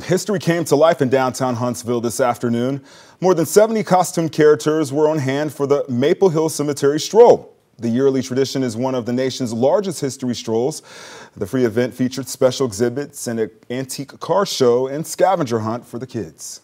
History came to life in downtown Huntsville this afternoon. More than 70 costume characters were on hand for the Maple Hill Cemetery Stroll. The yearly tradition is one of the nation's largest history strolls. The free event featured special exhibits and an antique car show and scavenger hunt for the kids.